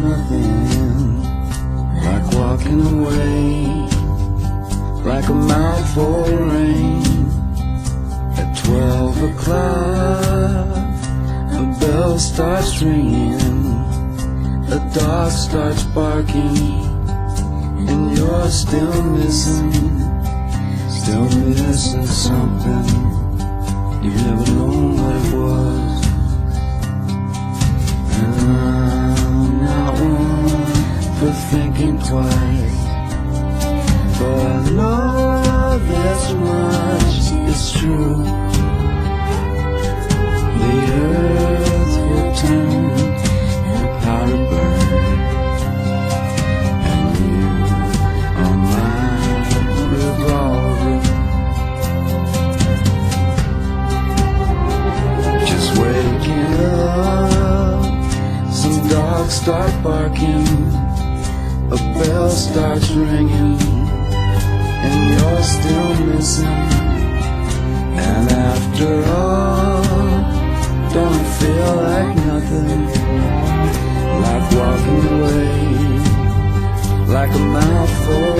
nothing, like walking away, like a mouthful of rain. At twelve o'clock, a bell starts ringing, a dog starts barking, and you're still missing, still missing something. Twice. But know this much is true. The earth will turn and powder burn. And you are. Just waking up, some dogs start barking, a bell starts ringing, and you're still missing. And after all, don't it feel like nothing, like walking away, like a mouthful.